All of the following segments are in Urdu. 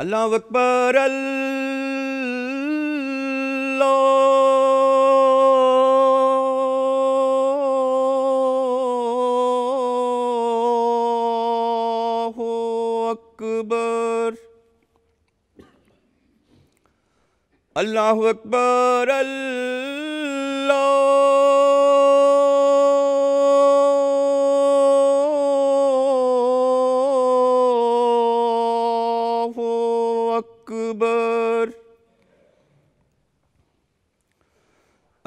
اللہ اکبر اللہ اکبر۔ اللہ اکبر اللہ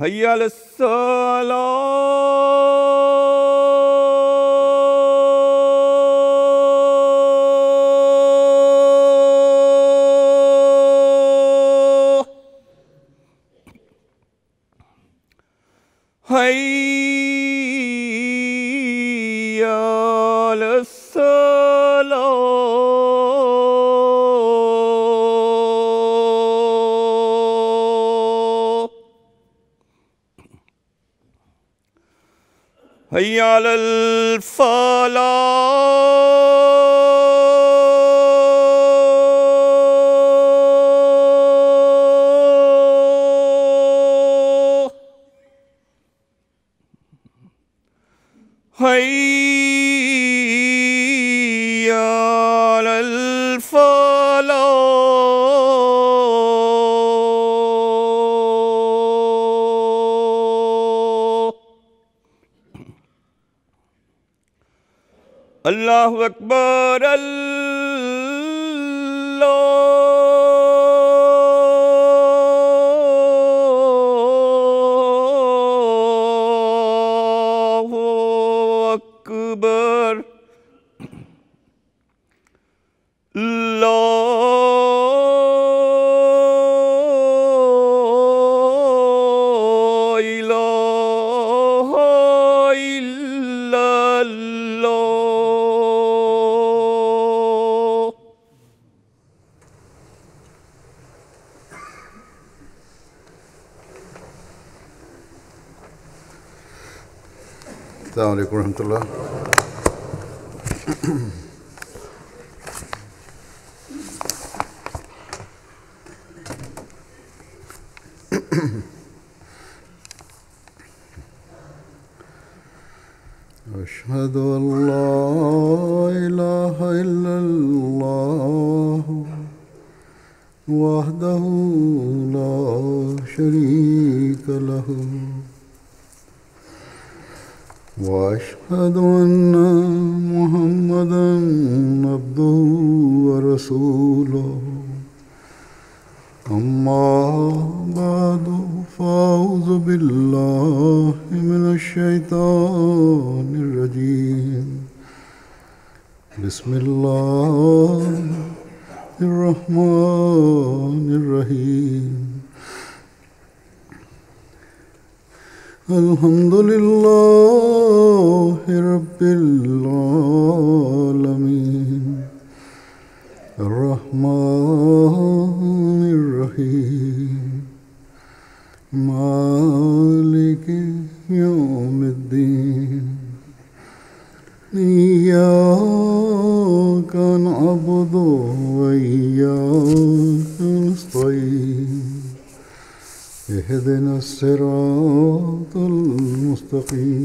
هيا للصلاه على الفلاح. علیکم ورحمۃ اللہ۔ المستقيم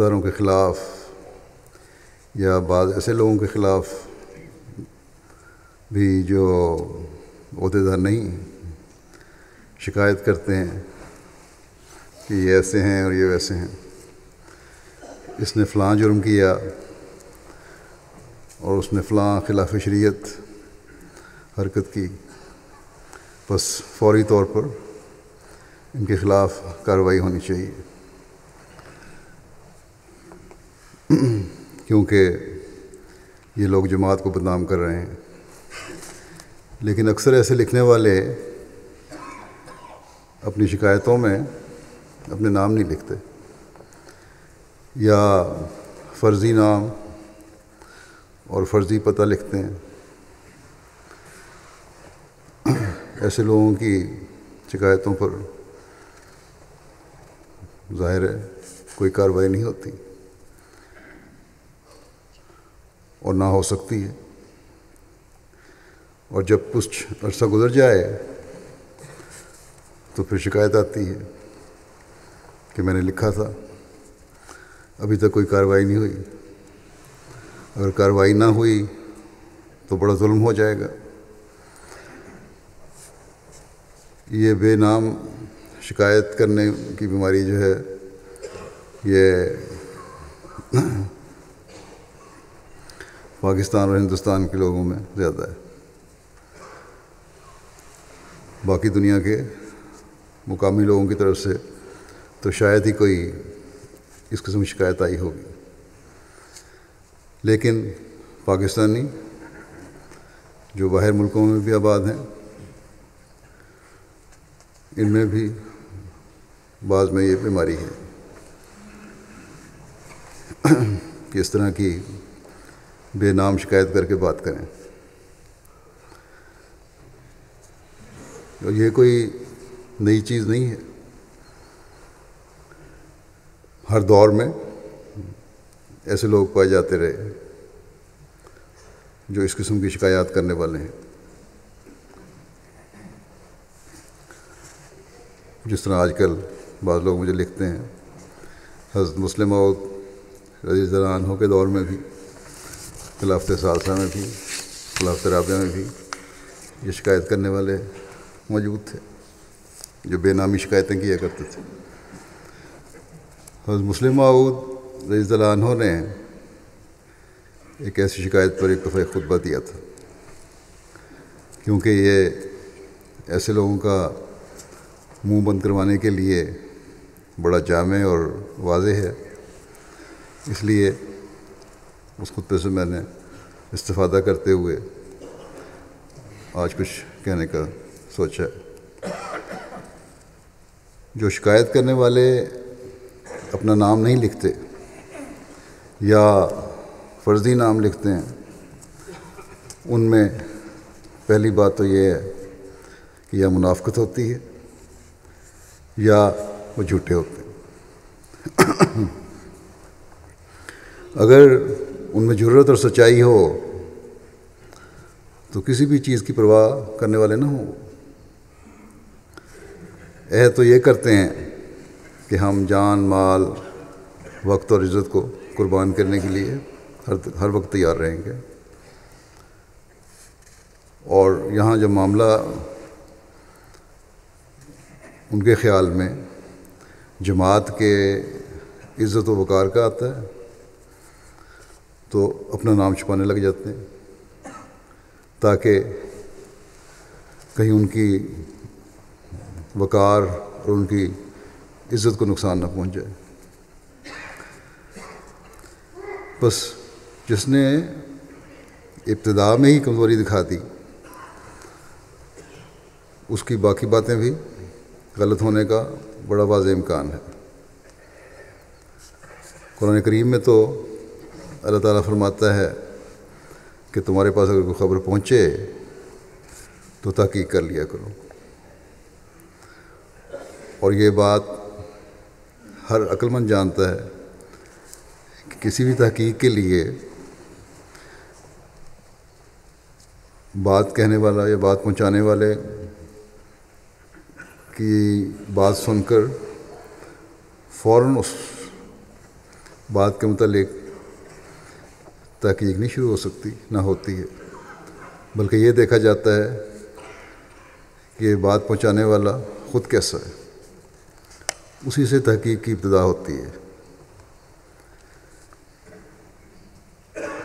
بعض عہدیداروں کے خلاف یا بعض ایسے لوگوں کے خلاف بھی جو عہدیدار نہیں شکایت کرتے ہیں کہ یہ ایسے ہیں اور یہ ویسے ہیں، اس نے فلاں جرم کیا اور اس نے فلاں خلاف شریعت حرکت کی۔ بس فوری طور پر ان کے خلاف کارروائی ہونی چاہیے۔ کیونکہ یہ لوگ جماعت کو بدنام کر رہے ہیں۔ لیکن اکثر ایسے لکھنے والے اپنی شکایتوں میں اپنے نام نہیں لکھتے۔ یا فرضی نام اور فرضی پتہ لکھتے ہیں۔ ایسے لوگوں کی شکایتوں پر ظاہر ہے کوئی کارروائی نہیں ہوتی۔ اور نہ ہو سکتی ہے۔ اور جب کچھ عرصہ گزر جائے تو پھر شکایت آتی ہے کہ میں نے لکھا تھا۔ ابھی تک کوئی کارروائی نہیں ہوئی۔ اگر کارروائی نہ ہوئی تو بڑا ظلم ہو جائے گا۔ یہ بے نام شکایت کرنے کی بیماری جو ہے، یہ پاکستان اور ہندوستان کے لوگوں میں زیادہ ہے۔ باقی دنیا کے مقامی لوگوں کی طرف سے تو شاید ہی کوئی اس قسم کی شکایت آئی ہوگی۔ لیکن پاکستانی جو باہر ملکوں میں بھی آباد ہیں، ان میں بھی بعض میں یہ بیماری ہے کہ اس طرح کی بے نام شکایت کر کے بات کریں۔ اور یہ کوئی نئی چیز نہیں ہے۔ ہر دور میں ایسے لوگ پائے جاتے رہے جو اس قسم کی شکایات کرنے والے ہیں۔ جس طرح آج کل بعض لوگ مجھے لکھتے ہیں، حضرت مسلم اور رضی ذرا عنہ کے دور میں بھی۔ خلافت ثالثہ میں بھی خلافت رابعہ میں بھی یہ شکایت کرنے والے موجود تھے جو بے نامی شکایتیں کیا کرتے تھے۔ حضرت مسلم معود رضی اللہ عنہ نے ایک ایسی شکایت پر ایک دفعہ خطبہ دیا تھا۔ کیونکہ یہ ایسے لوگوں کا منہ بند کروانے کے لیے بڑا جامع اور واضح ہے۔ اس لیے اس خطبے سے میں نے استفادہ کرتے ہوئے آج کچھ کہنے کا سوچا ہے۔ جو شکایت کرنے والے اپنا نام نہیں لکھتے یا فرضی نام لکھتے ہیں، ان میں پہلی بات تو یہ ہے کہ یا منافقت ہوتی ہے یا وہ جھوٹے ہوتے ہیں۔ اگر ان میں ضرورت اور سچائی ہو، تو کسی بھی چیز کی پرواہ کرنے والے نہ ہوں۔ عہد تو یہ کرتے ہیں کہ ہم جان، مال، وقت اور عزت کو قربان کرنے کے لیے ہر ہر وقت تیار رہیں گے۔ اور یہاں جب معاملہ ان کے خیال میں جماعت کے عزت و وقار کا آتا ہے تو اپنا نام چھپانے لگ جاتے ہیں تاکہ کہیں ان کی وقار اور ان کی عزت کو نقصان نہ پہنچ جائے۔ بس جس نے ابتدا میں ہی کمزوری دکھا دی، اس کی باقی باتیں بھی غلط ہونے کا بڑا واضح امکان ہے۔ قرآن کریم میں تو اللہ تعالیٰ فرماتا ہے کہ تمہارے پاس اگر کوئی خبر پہنچے تو تحقیق کر لیا کرو۔ اور یہ بات ہر عقلمند جانتا ہے کہ کسی بھی تحقیق کے لیے بات کہنے والا یا بات پہنچانے والے کی بات سن کر فوراً اس بات کے متعلق تحقیق نہیں شروع ہو سکتی، نہ ہوتی ہے۔ بلکہ یہ دیکھا جاتا ہے کہ بات پہنچانے والا خود کیسا ہے۔ اسی سے تحقیق کی ابتدا ہوتی ہے۔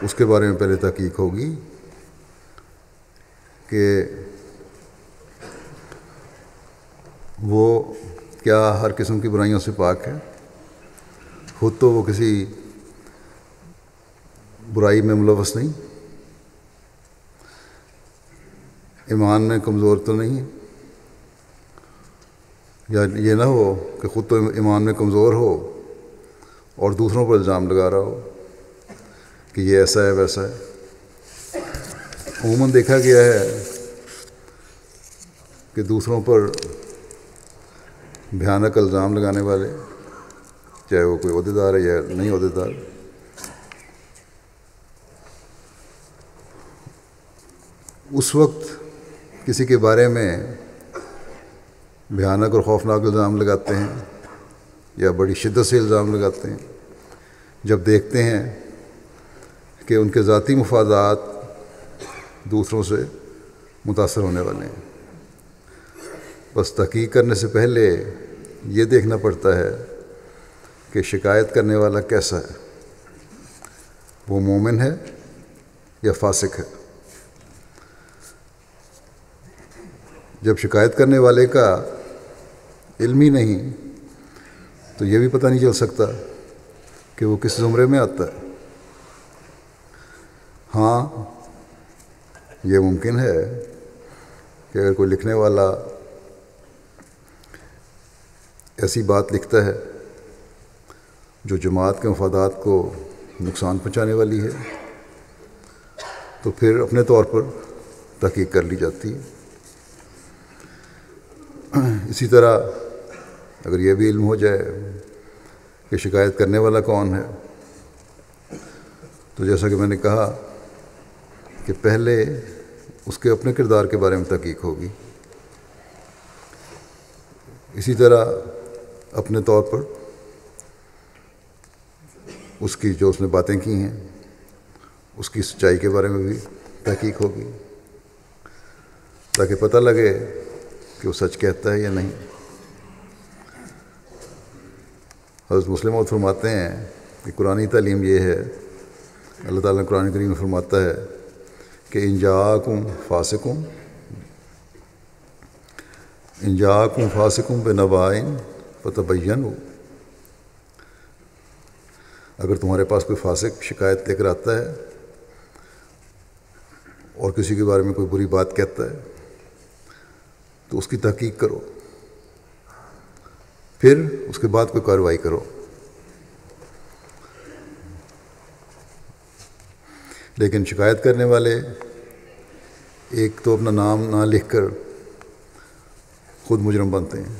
اس کے بارے میں پہلے تحقیق ہوگی کہ وہ کیا ہر قسم کی برائیوں سے پاک ہے۔ خود تو وہ کسی برائی میں ملوث نہیں۔ ایمان میں کمزور تو نہیں۔ یا یہ نہ ہو کہ خود تو ایمان میں کمزور ہو اور دوسروں پر الزام لگا رہا ہو کہ یہ ایسا ہے، ویسا ہے۔ عموماً دیکھا گیا ہے کہ دوسروں پر بھیانک الزام لگانے والے، چاہے وہ کوئی عہدے دار ہے یا نہیں عہدے اس وقت کسی کے بارے میں بھیانک اور خوفناک الزام لگاتے ہیں یا بڑی شدت سے الزام لگاتے ہیں، جب دیکھتے ہیں کہ ان کے ذاتی مفادات دوسروں سے متاثر ہونے والے ہیں۔ بس تحقیق کرنے سے پہلے یہ دیکھنا پڑتا ہے کہ شکایت کرنے والا کیسا ہے۔ وہ مومن ہے یا فاسق ہے؟ جب شکایت کرنے والے کا علم ہی نہیں، تو یہ بھی پتہ نہیں چل سکتا کہ وہ کس زمرے میں آتا ہے۔ ہاں یہ ممکن ہے کہ اگر کوئی لکھنے والا ایسی بات لکھتا ہے جو جماعت کے مفادات کو نقصان پہنچانے والی ہے، تو پھر اپنے طور پر تحقیق کر لی جاتی۔ ہے اسی طرح اگر یہ بھی علم ہو جائے کہ شکایت کرنے والا کون ہے، تو جیسا کہ میں نے کہا کہ پہلے اس کے اپنے کردار کے بارے میں تحقیق ہوگی۔ اسی طرح اپنے طور پر اس کی جو اس نے باتیں کی ہیں، اس کی سچائی کے بارے میں بھی تحقیق ہوگی، تاکہ پتہ لگے کہ وہ سچ کہتا ہے یا نہیں؟ حضرت مسلم اور فرماتے ہیں کہ قرآن تعلیم یہ ہے، اللہ تعالیٰ نے قرآن کریم فرماتا ہے کہ انجاکم فاسقم انجاکم فاسقم بے نبائن فتبین ہو اگر تمہارے پاس کوئی فاسق شکایت لے کر آتا ہے اور کسی کے بارے میں کوئی بری بات کہتا ہے تو اس کی تحقیق کرو۔ پھر اس کے بعد کوئی کارروائی کرو۔ لیکن شکایت کرنے والے ایک تو اپنا نام نہ لکھ کر خود مجرم بنتے ہیں۔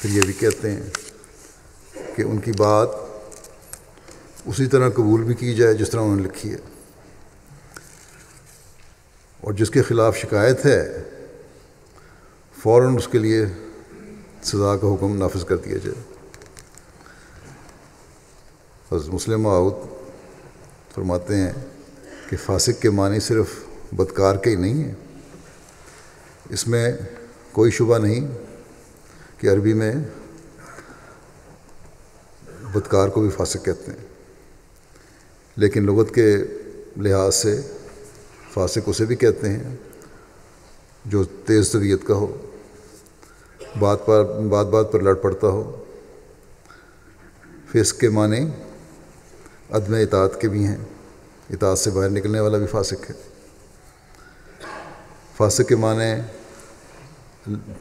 پھر یہ بھی کہتے ہیں کہ ان کی بات اسی طرح قبول بھی کی جائے جس طرح انہوں نے لکھی ہے۔ اور جس کے خلاف شکایت ہے فوراً اس کے لیے سزا کا حکم نافذ کر دیا جائے۔ حضرت مسلم آؤد فرماتے ہیں کہ فاسق کے معنی صرف بدکار کے ہی نہیں ہیں۔ اس میں کوئی شبہ نہیں کہ عربی میں بدکار کو بھی فاسق کہتے ہیں، لیکن لغت کے لحاظ سے فاسق اسے بھی کہتے ہیں جو تیز طبیعت کا ہو۔ بات پر بات بات پر لڑ پڑتا ہو۔ فسق کے معنی عدم اطاعت کے بھی ہیں۔ اطاعت سے باہر نکلنے والا بھی فاسق ہے۔ فاسق کے معنی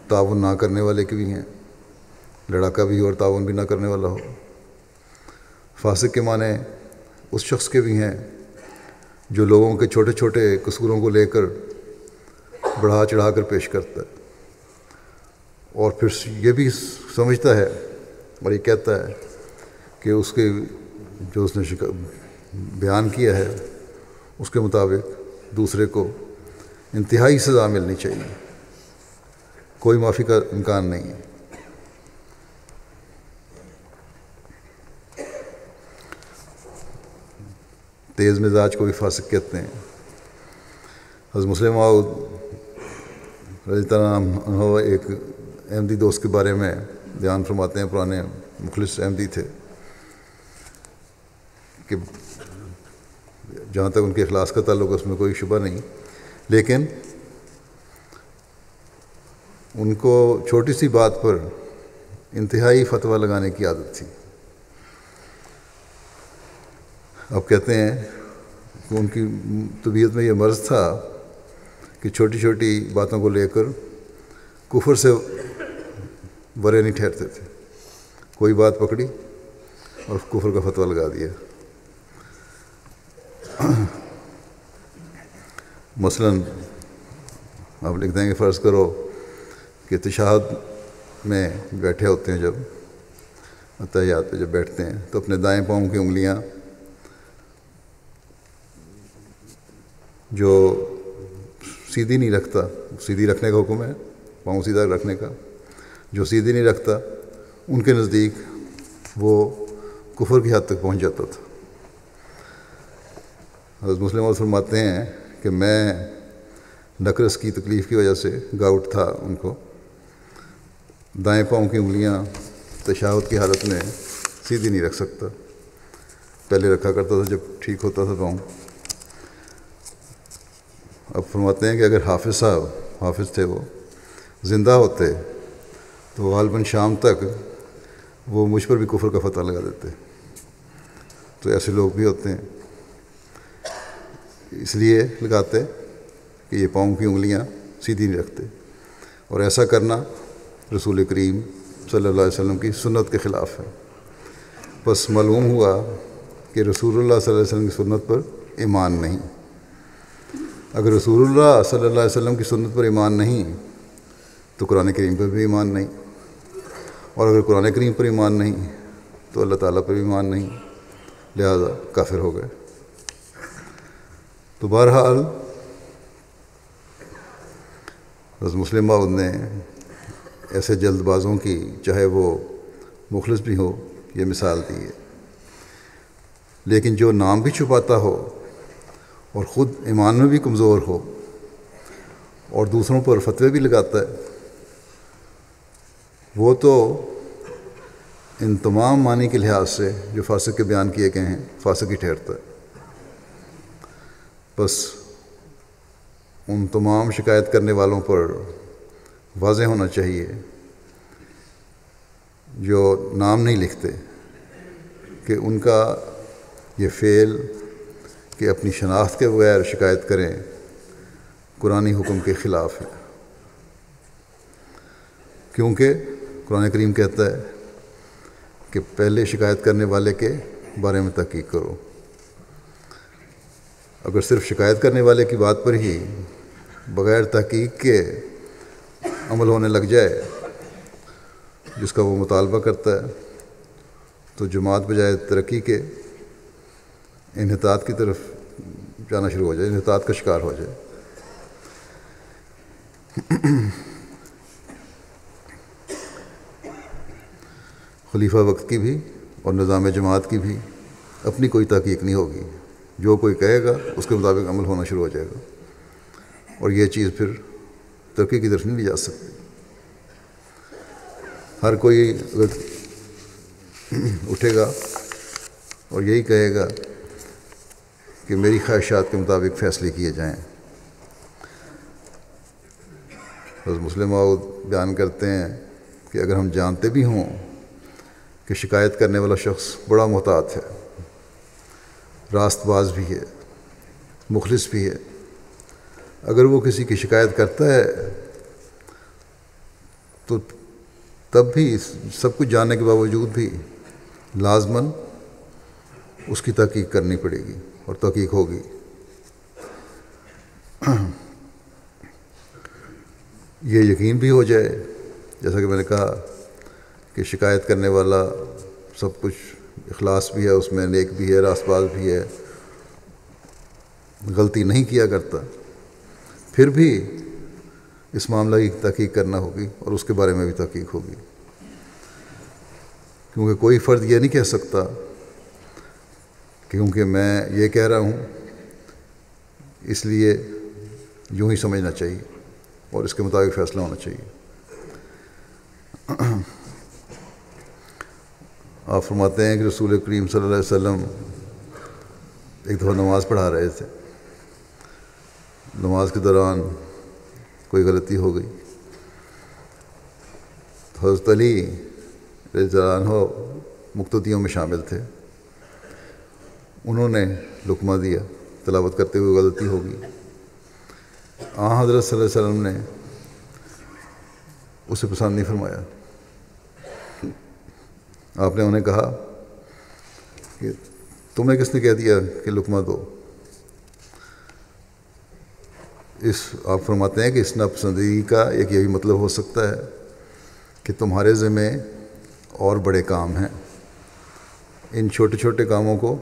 تعاون نہ کرنے والے کے بھی ہیں۔ لڑاکا بھی ہو اور تعاون بھی نہ کرنے والا ہو۔ فاسق کے معنی اس شخص کے بھی ہیں جو لوگوں کے چھوٹے چھوٹے قصوروں کو لے کر بڑھا چڑھا کر پیش کرتا ہے۔ اور پھر یہ بھی سمجھتا ہے، اور یہ کہتا ہے کہ اس کے جو اس نے بیان کیا ہے، اس کے مطابق دوسرے کو انتہائی سزا ملنی چاہیے۔ کوئی معافی کا امکان نہیں ہے۔ تیز مزاج کو بھی فاسق کہتے ہیں۔ حضرت مسلم آؤ رضی اللہ عنہ ایک احمدی دوست کے بارے میں بیان فرماتے ہیں، پرانے مخلص احمدی تھے، کہ جہاں تک ان کے اخلاص کا تعلق اس میں کوئی شبہ نہیں۔ لیکن ان کو چھوٹی سی بات پر انتہائی فتویٰ لگانے کی عادت تھی۔ اب کہتے ہیں کہ ان کی طبیعت میں یہ مرض تھا کہ چھوٹی چھوٹی باتوں کو لے کر کفر سے برے نہیں ٹھہرتے تھے۔ کوئی بات پکڑی اور کفر کا فتویٰ لگا دیا۔ مثلا آپ لکھ دیں گے فرض کرو کہ تشہد میں بیٹھے ہوتے ہیں جب اتحیات پہ جب بیٹھتے ہیں تو اپنے دائیں پاؤں کی انگلیاں جو سیدھی نہیں رکھتا، سیدھی رکھنے کا حکم ہے، پاؤں سیدھا رکھنے کا۔ جو سیدھی نہیں رکھتا، ان کے نزدیک وہ کفر کی حد تک پہنچ جاتا تھا۔ حضرت مسلم اور فرماتے ہیں کہ میں نقرس کی تکلیف کی وجہ سے گاؤٹ تھا ان کو۔ دائیں پاؤں کی انگلیاں تشاہد کی حالت میں سیدھی نہیں رکھ سکتا۔ پہلے رکھا کرتا تھا، جب ٹھیک ہوتا تھا پاؤں۔ اب فرماتے ہیں کہ اگر حافظ صاحب حافظ تھے وہ، زندہ ہوتے تو غالباً شام تک وہ مجھ پر بھی کفر کا فتح لگا دیتے۔ تو ایسے لوگ بھی ہوتے ہیں۔ اس لیے لگاتے کہ یہ پاؤں کی انگلیاں سیدھی نہیں رکھتے۔ اور ایسا کرنا رسول کریم صلی اللہ علیہ وسلم کی سنت کے خلاف ہے۔ بس معلوم ہوا کہ رسول اللہ صلی اللہ علیہ وسلم کی سنت پر ایمان نہیں۔ اگر رسول اللہ صلی اللہ علیہ وسلم کی سنت پر ایمان نہیں، تو قرآن کریم پر بھی ایمان نہیں۔ اور اگر قرآن کریم پر ایمان نہیں تو اللہ تعالیٰ پر بھی ایمان نہیں۔ لہذا کافر ہو گئے۔ تو بہرحال بس مسلم باؤد نے ایسے جلد بازوں کی، چاہے وہ مخلص بھی ہو، یہ مثال دی ہے۔ لیکن جو نام بھی چھپاتا ہو اور خود ایمان میں بھی کمزور ہو اور دوسروں پر فتوے بھی لگاتا ہے وہ تو ان تمام معنی کے لحاظ سے جو فاسق کے بیان کیے گئے ہیں، فاسق ہی ٹھہرتا ہے۔ بس ان تمام شکایت کرنے والوں پر واضح ہونا چاہیے جو نام نہیں لکھتے کہ ان کا یہ فعل کہ اپنی شناخت کے بغیر شکایت کریں قرآن حکم کے خلاف ہے۔ کیونکہ قرآن کریم کہتا ہے کہ پہلے شکایت کرنے والے کے بارے میں تحقیق کرو۔ اگر صرف شکایت کرنے والے کی بات پر ہی بغیر تحقیق کے عمل ہونے لگ جائے، جس کا وہ مطالبہ کرتا ہے، تو جماعت بجائے ترقی کے انحطاط کی طرف جانا شروع ہو جائے، انحطاط کا شکار ہو جائے۔ خلیفہ وقت کی بھی اور نظام جماعت کی بھی اپنی کوئی تحقیق نہیں ہوگی۔ جو کوئی کہے گا، اس کے مطابق عمل ہونا شروع ہو جائے گا۔ اور یہ چیز پھر ترقی کی طرف نہیں لی جا سکتی۔ ہر کوئی اگر اٹھے گا اور یہی کہے گا کہ میری خواہشات کے مطابق فیصلے کیے جائیں۔ بس مسلم بیان کرتے ہیں کہ اگر ہم جانتے بھی ہوں کہ شکایت کرنے والا شخص بڑا محتاط ہے۔ راست باز بھی ہے، مخلص بھی ہے۔ اگر وہ کسی کی شکایت کرتا ہے، تو تب بھی سب کچھ جاننے کے باوجود بھی لازماً اس کی تحقیق کرنی پڑے گی اور تحقیق ہوگی۔ یہ یقین بھی ہو جائے، جیسا کہ میں نے کہا کہ شکایت کرنے والا سب کچھ اخلاص بھی ہے، اس میں نیک بھی ہے راس باز بھی ہے، غلطی نہیں کیا کرتا۔ پھر بھی اس معاملہ کی تحقیق کرنا ہوگی اور اس کے بارے میں بھی تحقیق ہوگی۔ کیونکہ کوئی فرد یہ نہیں کہہ سکتا کیونکہ میں یہ کہہ رہا ہوں، اس لیے یوں ہی سمجھنا چاہیے اور اس کے مطابق فیصلہ ہونا چاہیے۔ آپ فرماتے ہیں کہ رسول کریم صلی اللہ علیہ وسلم ایک دفعہ نماز پڑھا رہے تھے۔ نماز کے دوران کوئی غلطی ہو گئی۔ حضرت علی رضی اللہ عنہ مقتدیوں میں شامل تھے۔ انہوں نے لکمہ دیا، تلاوت کرتے ہوئے غلطی ہوگی آ حضرت صلی اللہ علیہ وسلم نے اسے پسند نہیں فرمایا۔ آپ نے انہیں کہا کہ تمہیں کس نے کہہ دیا کہ لکمہ دو؟ اس آپ فرماتے ہیں کہ اس ناپسندگی کا ایک یہی مطلب ہو سکتا ہے کہ تمہارے ذمے اور بڑے کام ہیں۔ ان چھوٹے چھوٹے کاموں کو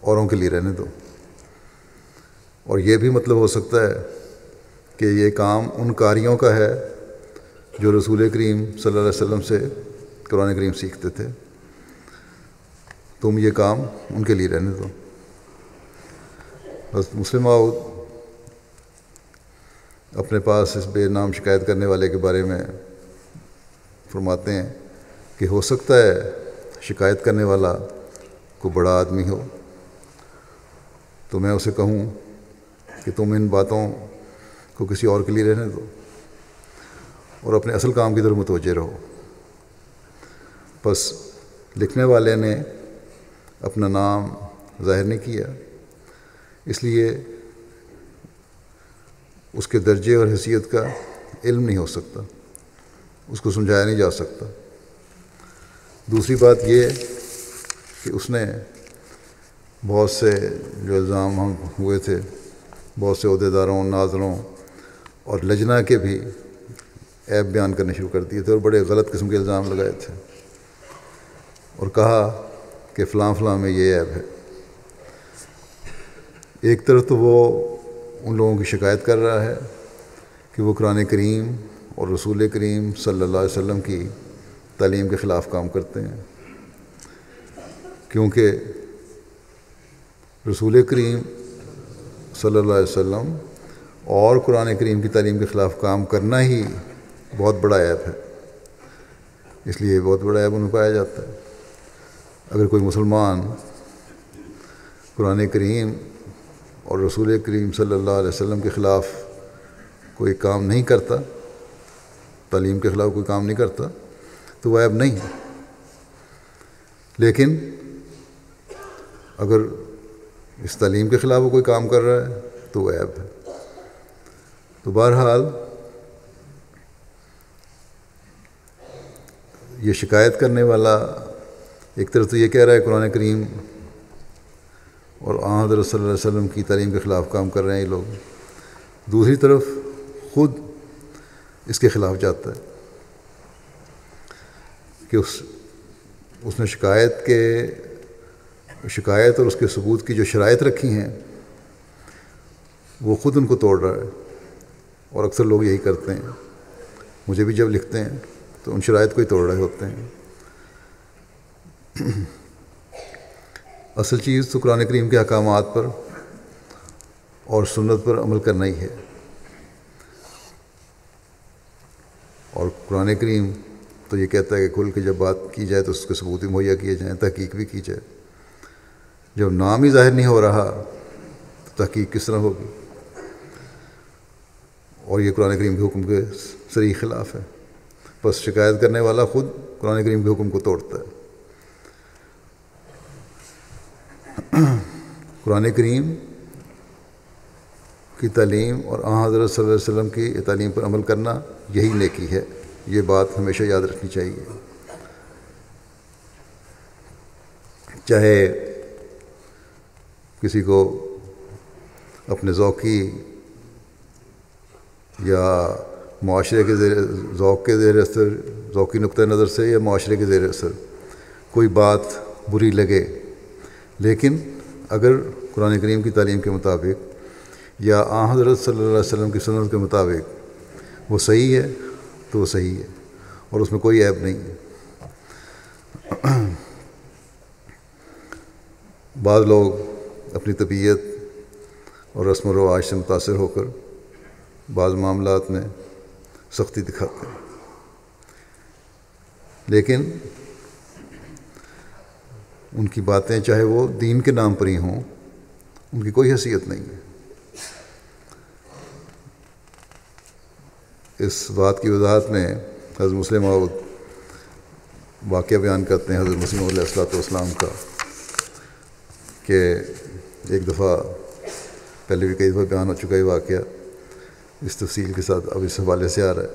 اوروں کے لیے رہنے دو۔ اور یہ بھی مطلب ہو سکتا ہے کہ یہ کام ان کاریوں کا ہے جو رسول کریم صلی اللہ علیہ وسلم سے قرآن کریم سیکھتے تھے۔ تم یہ کام ان کے لیے رہنے دو۔ بس مسلم اپنے پاس اس بے نام شکایت کرنے والے کے بارے میں فرماتے ہیں کہ ہو سکتا ہے شکایت کرنے والا کو بڑا آدمی ہو۔ تو میں اسے کہوں کہ تم ان باتوں کو کسی اور کے لیے رہنے دو اور اپنے اصل کام کی طرف متوجہ رہو۔ بس لکھنے والے نے اپنا نام ظاہر نہیں کیا۔ اس لیے اس کے درجے اور حیثیت کا علم نہیں ہو سکتا۔ اس کو سمجھایا نہیں جا سکتا۔ دوسری بات یہ کہ اس نے بہت سے جو الزام ہم ہوئے تھے، بہت سے عہدیداروں، ناظروں اور لجنا کے بھی ایپ بیان کرنے شروع کر دیے تھے اور بڑے غلط قسم کے الزام لگائے تھے۔ اور کہا کہ فلاں فلاں میں یہ ایپ ہے۔ ایک طرف تو وہ ان لوگوں کی شکایت کر رہا ہے کہ وہ قرآن کریم اور رسول کریم صلی اللہ علیہ وسلم کی تعلیم کے خلاف کام کرتے ہیں۔ کیونکہ رسول کریم صلی اللہ علیہ وسلم اور قرآن کریم کی تعلیم کے خلاف کام کرنا ہی بہت بڑا ایپ ہے۔ اس لیے بہت بڑا ایپ ان پایا جاتا ہے۔ اگر کوئی مسلمان قرآن کریم اور رسول کریم صلی اللہ علیہ وسلم کے خلاف کوئی کام نہیں کرتا، تعلیم کے خلاف کوئی کام نہیں کرتا، تو وہ ایب نہیں لیکن اگر اس تعلیم کے خلاف وہ کوئی کام کر رہا ہے، تو وہ ایب ہے۔ تو بہرحال یہ شکایت کرنے والا ایک طرف تو یہ کہہ رہا ہے قرآن کریم اور حضرت صلی اللہ علیہ وسلم کی تعلیم کے خلاف کام کر رہے ہیں یہ لوگ۔ دوسری طرف خود اس کے خلاف جاتا ہے کہ اس اس نے شکایت کے، شکایت اور اس کے ثبوت کی جو شرائط رکھی ہیں، وہ خود ان کو توڑ رہا ہے۔ اور اکثر لوگ یہی کرتے ہیں۔ مجھے بھی جب لکھتے ہیں تو ان شرائط کو ہی توڑ رہے ہوتے ہیں۔ اصل چیز تو قرآن کریم کے احکامات پر اور سنت پر عمل کرنا ہی ہے۔ اور قرآن کریم تو یہ کہتا ہے کہ کھل کے جب بات کی جائے تو اس کے ثبوت مہیا کیے جائیں، تحقیق بھی کی جائے۔ جب نام ہی ظاہر نہیں ہو رہا تو تحقیق کس طرح ہوگی؟ اور یہ قرآن کریم کے حکم کے سری خلاف ہے۔ بس شکایت کرنے والا خود قرآن کریم کے حکم کو توڑتا ہے۔ قرآن کریم کی تعلیم اور حضرت صلی اللہ علیہ وسلم کی تعلیم پر عمل کرنا یہی نیکی ہے۔ یہ بات ہمیشہ یاد رکھنی چاہیے۔ چاہے کسی کو اپنے ذوقی یا معاشرے کے زیر ذوق کے زیر اثر، ذوقی نقطۂ نظر سے یا معاشرے کے زیر اثر، کوئی بات بری لگے لیکن اگر قرآن کریم کی تعلیم کے مطابق یا آ حضرت صلی اللہ علیہ وسلم کی سنت کے مطابق وہ صحیح ہے، تو وہ صحیح ہے، اور اس میں کوئی عیب نہیں۔ ہے بعض لوگ اپنی طبیعت اور رسم و رواج سے متاثر ہو کر بعض معاملات میں سختی دکھاتے ہیں۔ لیکن ان کی باتیں چاہے وہ دین کے نام پر ہی ہوں، ان کی کوئی حیثیت نہیں ہے۔ اس بات کی وضاحت میں حضرت مسلم اور واقعہ بیان کرتے ہیں حضرت مسلم علیہ السلاۃ والسلام کا کہ ایک دفعہ پہلے بھی کئی دفعہ بیان ہو چکا ہے واقعہ، اس تفصیل کے ساتھ اب اس حوالے سے آ رہا ہے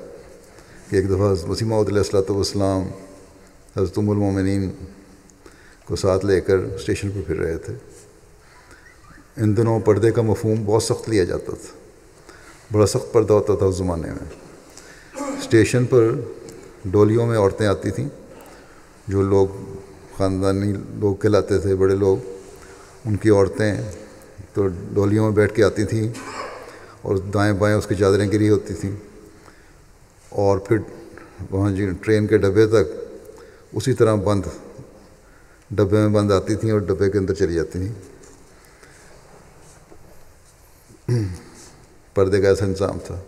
کہ ایک دفعہ حضرت مسیم علیہ السلاۃ والسلام، حضرت ام المومنین کو ساتھ لے کر اسٹیشن پر پھر رہے تھے۔ ان دنوں پردے کا مفہوم بہت سخت لیا جاتا تھا۔ بڑا سخت پردہ ہوتا تھا اس زمانے میں۔ اسٹیشن پر ڈولیوں میں عورتیں آتی تھیں۔ جو لوگ خاندانی لوگ کہلاتے تھے، بڑے لوگ، ان کی عورتیں تو ڈولیوں میں بیٹھ کے آتی تھیں اور دائیں بائیں اس کی چادریں گری ہوتی تھیں۔ اور پھر وہاں جی ٹرین کے ڈبے تک اسی طرح بند ڈبے میں بند آتی تھیں اور ڈبے کے اندر چلی جاتی تھیں پردے کا ایسا انتظام تھا۔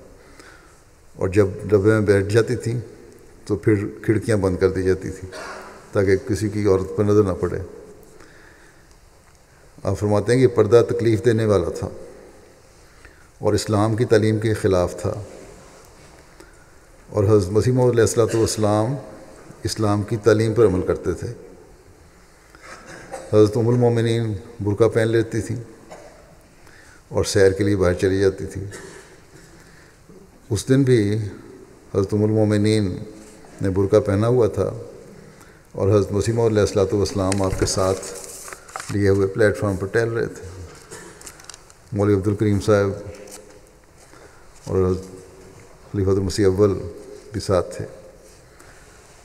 اور جب ڈبے میں بیٹھ جاتی تھیں تو پھر کھڑکیاں بند کر دی جاتی تھیں تاکہ کسی کی عورت پر نظر نہ پڑے۔ آپ فرماتے ہیں کہ پردہ تکلیف دینے والا تھا اور اسلام کی تعلیم کے خلاف تھا۔ اور حضرت مسیم علیہ السلاۃ والسلام اسلام کی تعلیم پر عمل کرتے تھے۔ حضرت ام المومنین برقع پہن لیتی تھیں اور سیر کے لیے باہر چلی جاتی تھی۔ اس دن بھی حضرت ام المومنین نے برقع پہنا ہوا تھا اور حضرت مسیم علیہ السلاۃ والسلام آپ کے ساتھ لیے ہوئے پلیٹ فارم پر ٹہل رہے تھے۔ مولوی عبد الکریم صاحب اور حضرت خلیفۃ المسیح اول بھی ساتھ تھے۔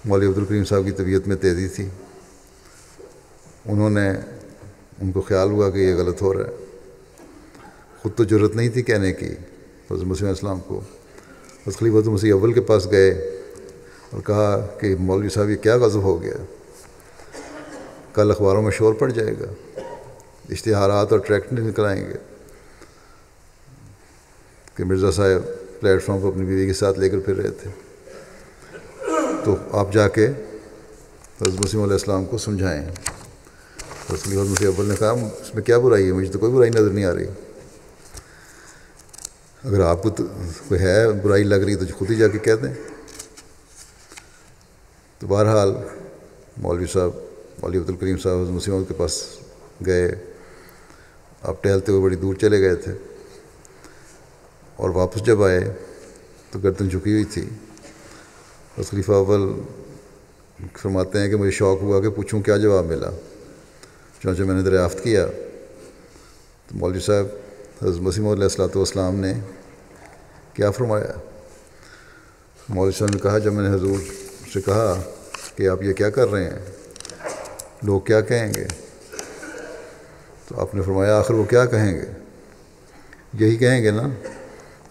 مولوی عبد الکریم صاحب کی طبیعت میں تیزی تھی۔ انہوں نے ان کو خیال ہوا کہ یہ غلط ہو رہا ہے۔ خود تو ضرورت نہیں تھی کہنے کی، حضرت مسلم السلام کو۔ حضرت خلیفۃ المسیح اول کے پاس گئے اور کہا کہ مولوی صاحب، یہ کیا غضب ہو گیا؟ کل اخباروں میں شور پڑ جائے گا۔ اشتہارات اور ٹریکٹ نکل آئیں گے۔ کہ مرزا صاحب پلیٹ فارم کو اپنی بیوی کے ساتھ لے کر پھر رہے تھے۔ تو آپ جا کے حضرت مسیم علیہ السلام کو سمجھائیں۔ حضرت مسیح اول نے کہا، اس میں کیا برائی ہے؟ مجھے تو کوئی برائی نظر نہیں آ رہی۔ اگر آپ کو کوئی ہے برائی لگ رہی تو خود ہی جا کے کہہ دیں۔ تو بہرحال مولوی صاحب، مولوی عبد الکریم صاحب، حضرت مسیم کے پاس گئے۔ آپ ٹہلتے ہوئے بڑی دور چلے گئے تھے۔ اور واپس جب آئے تو گردن جھکی ہوئی تھی۔ اور خلیفہ اول فرماتے ہیں کہ مجھے شوق ہوا کہ پوچھوں کیا جواب ملا۔ چونچہ میں نے دریافت کیا۔ تو مولوی صاحب، حضرت مسیم علیہ السلاۃ والسلام نے کیا فرمایا؟ مولوی صاحب نے کہا، جب میں نے حضور سے کہا کہ آپ یہ کیا کر رہے ہیں، لوگ کیا کہیں گے؟ تو آپ نے فرمایا، آخر وہ کیا کہیں گے؟ یہی کہیں گے نا